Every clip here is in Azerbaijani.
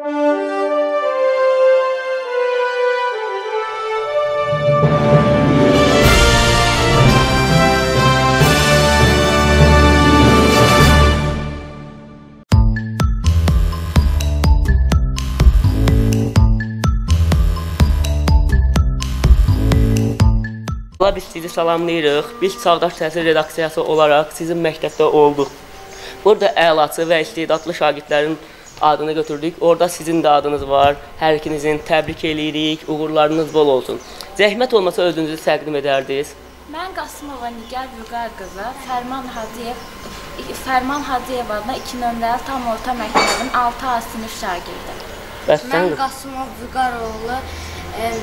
Biz sizi salamlayırıq. Biz Çağdaş Təhsil Redaksiyası olaraq sizin məktəbdə olduq. Burada əlaçı və istedadlı şagirdlərin adını götürdük. Orada sizin də adınız var. Hər ikinizin təbrik eləyirik. Uğurlarınız bol olsun. Zəhmət olmasa özünüzü təqdim edərdiniz. Mən Qasımova Nigar Vüqar qızı, Fərman Hacıyev Fərman Hacıyev adına 2 nömrəli tam orta məktəbin 6A sinif şagirdi. Bəs sən Mən Qasımov Vüqaroğlu em,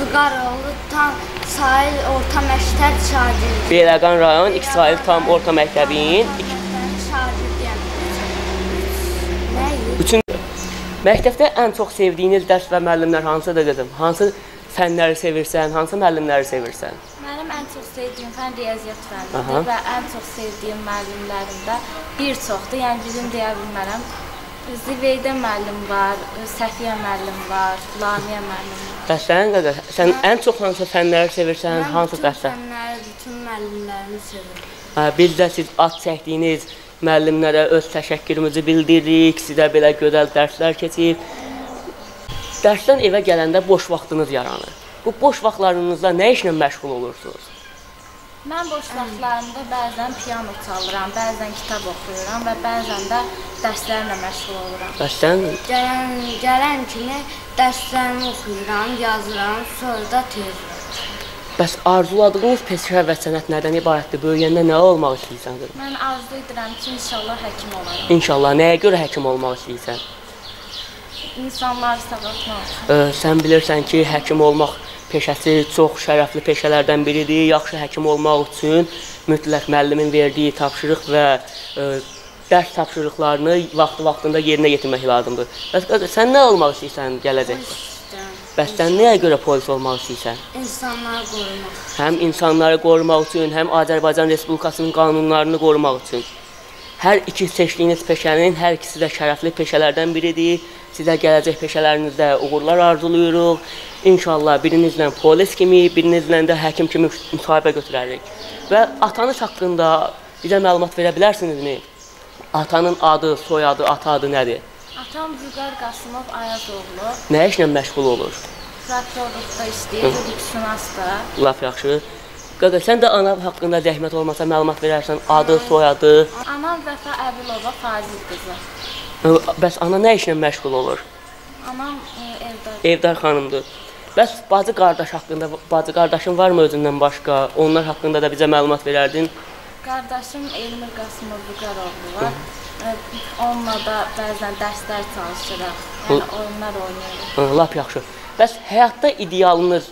Vüqaroğlu tam sahil orta məktəb şagirdi. Beyləqan rayon İsrail tam orta məktəbin şagirdiyəm. Nə? Üçün məktəbdə ən çox sevdiyiniz dərs və müəllimlər hansıdır qızım? Hansı fənləri sevirsən, hansı müəllimləri sevirsən? Mənim ən çox sevdiyim fən riyaziyyat fənnidir və ən çox sevdiyim müəllimlərim də bir çoxdur. Yəni bizim deyə bilmərəm. Ziveydə müəllim var, Səfiyə müəllim var, Lamiyə müəllim var. Bəs sən qaqa, sən ən çox hansı fənləri sevirsən, hansı bütün dərslər? fənləri, bütün müəllimlərimi sevirəm. Hə, biz də siz ad çəkdiyiniz müəllimlərə öz təşəkkürümüzü bildiririk. Sizə belə gözəl dərslər keçib. Dərsdən evə gələndə boş vaxtınız yaranır. Bu boş vaxtlarınızda nə işlə məşğul olursunuz? Mən boş vaxtlarımda bəzən piano çalıram, bəzən kitab oxuyuram və bəzən də dərslərimlə məşğul oluram. Bəs sən Gələn, gələn kimi dərslərimi oxuyuram, yazıram, sonra da tez. Bəs arzuladığınız peşə və sənət nədən ibarətdir? Böyüyəndə nə olmaq istəyirsən? qızım? Mən arzu edirəm ki, inşallah həkim olaram. İnşallah nəyə görə həkim olmaq istəyirsən? İnsanları sağaltmaq. Ə, sən bilirsən ki, həkim olmaq peşəsi çox şərəfli peşələrdən biridir. Yaxşı həkim olmaq üçün mütləq müəllimin verdiyi tapşırıq və ə, dərs tapşırıqlarını vaxtı-vaxtında yerinə yetirmək lazımdır. Bəs sən nə olmaq istəyirsən gələcəkdə? Bəs sən nəyə görə polis olmaq istəyirsən? İnsanları qorumaq. Həm insanları qorumaq üçün, həm Azərbaycan Respublikasının qanunlarını qorumaq üçün. Hər iki seçdiyiniz peşənin hər ikisi də şərəfli peşələrdən biridir. Sizə gələcək peşələrinizdə uğurlar arzulayırıq. İnşallah birinizlə polis kimi, birinizlə də həkim kimi müsahibə götürərik. Və atanız haqqında bizə məlumat verə bilərsinizmi? Atanın adı, soyadı, ata adı nədir? Atam Vüqar Qasımov Ayazoğlu Nə işlə məşğul olur? traktorluqda işləyir, hüquqşünasdır. Laf yaxşı. Qaqa, sən də ana haqqında zəhmət olmasa məlumat verərsən, adı, soyadı. Anam Vəfa Əbilova Fazil qızı. Bəs ana nə işlə məşğul olur? Anam e, evdə. Evdar xanımdır. Bəs bacı qardaş haqqında, bacı qardaşın varmı özündən başqa? Onlar haqqında da bizə məlumat verərdin. Qardaşım Elmir Qasımov Vüqaroğlu var. E, Onunla da bəzən dərslər çalışırıq. Yəni oyunlar oynayırıq. Lap yaxşı. Bəs həyatda idealınız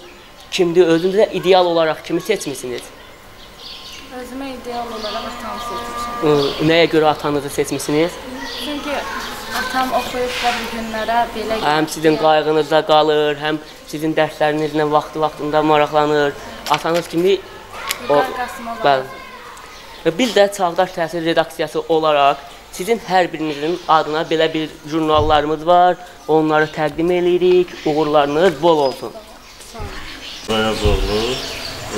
kimdir? Özünüzə ideal olaraq kimi seçmisiniz? Özümə ideal olaraq atamı seçmişəm. Nəyə görə atanızı seçmisiniz? Çünki atam oxuyub da bu günlərə belə Həm sizin qayğınızda qalır, həm sizin dərslərinizlə vaxtı-vaxtında maraqlanır. Atanız kimi Qasımov. Bəli. Və biz də Çağdaş Təhsil Redaksiyası olaraq sizin hər birinizin adına belə bir jurnallarımız var. Onları təqdim eləyirik. Uğurlarınız bol olsun. Rayazoğlu,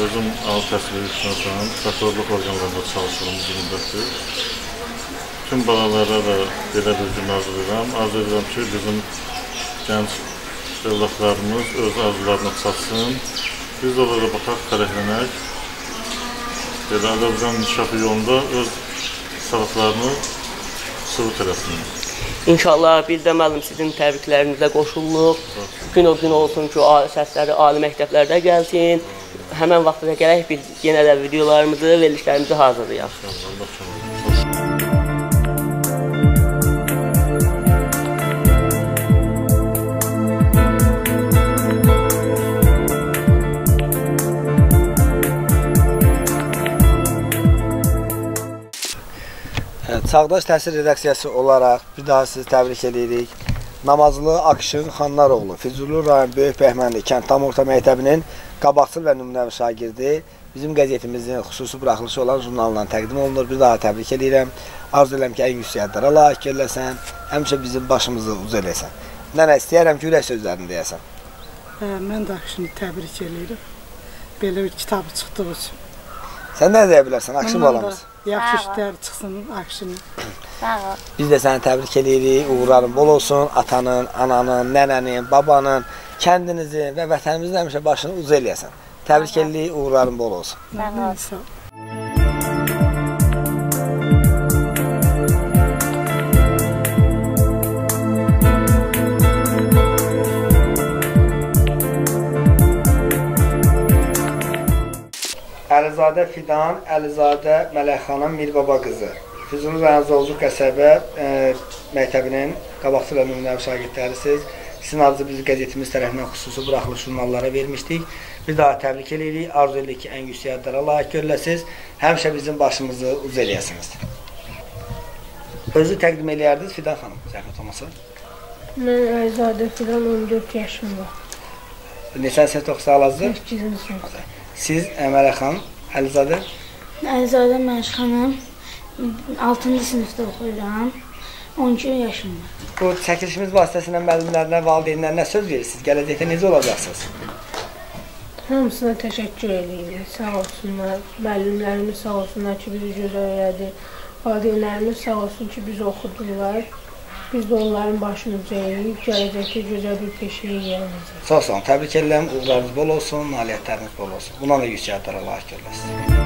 özüm ali təhsil işinəsən, prokurorluq orqanlarında çalışıram bu müddətdir. Tüm balalara da belə bir gün arzulayıram. Arzu edirəm ki, bizim gənc övladlarımız öz arzularına çatsın. Biz də onlara baxaq, fərəhlənək. Belə Azərbaycan inkişafı yolunda öz savadlarını sübut eləsinlər. İnşallah biz də müəllim sizin təbriklərinizə qoşuluruq. Gün o gün olsun ki, səsləri ali məktəblərdə gəlsin. Həmən vaxtda gələk biz yenə də videolarımızı, verilişlərimizi hazırlayaq. Allah Çağdaş Təhsil Redaksiyası olaraq bir daha sizi təbrik edirik. Namazlı Akşın Xanlaroğlu, Füzuli rayon Böyük Bəhmənli kənd tam orta məktəbinin qabaqcıl və nümunəvi şagirdi bizim qəzetimizin xüsusi buraxılışı olan jurnalından təqdim olunur. Bir daha təbrik edirəm. Arzu edirəm ki, ən yüksək addara layiq görüləsən, həmişə bizim başımızı uc eləsən. Nənə istəyərəm ki, ürək sözlərini deyəsən. Hə, mən də Akşını təbrik edirəm. Belə bir kitabı çıxdığı üçün. Sən nə deyə bilərsən, da balamız? Yaxşı işlər çıxsın Akşını. Sağ ol. Biz də səni təbrik edirik. Uğurların bol olsun. Atanın, ananın, nənənin, babanın, kəndinizin və vətənimizin həmişə başını uc eləyəsən. Təbrik edirik. Uğurların bol olsun. Sağ ol. Əlizadə Fidan, Əlizadə Mələkxanım Mirbaba qızı. Füzuli rayon Zolcuq qəsəbə e, məktəbinin qabaqcıl və nümunəvi şagirdlərisiz. Sizin adınızı biz qəzetimiz tərəfindən xüsusi buraxılış jurnallara vermişdik. Bir daha təbrik edirik. Arzu edirik ki, ən yüksək adlara layiq görüləsiniz. Həmişə bizim başımızı uc eləyəsiniz. Özü təqdim eləyərdiniz Fidan xanım, zəhmət olmasa. Mən Əlizadə filan 14 yaşım var. Neçə sinif oxusalasınız? 8-ci sinif. Siz Əmələ xanım, Əlizadə Əlizadə Məşxanım 6-cı sinifdə oxuyuram. 12 yaşım var. Bu çəkilişimiz vasitəsilə müəllimlərinə, valideynlərinə söz verirsiniz. Gələcəkdə necə olacaqsınız? Hamısına təşəkkür edirik. Sağ olsunlar. Müəllimlərimiz sağ olsunlar ki, bizi gözəl öyrədi. Valideynlərimiz sağ olsun ki, bizi oxudular. Biz də onların başını cəyib, gələcəkdə gözəl bir peşəyə gələcəyik. Sağ olun, təbrik edirəm. Uğurlarınız bol olsun, nailiyyətləriniz bol olsun. Buna da yüksək adlara layiq görüləsiniz.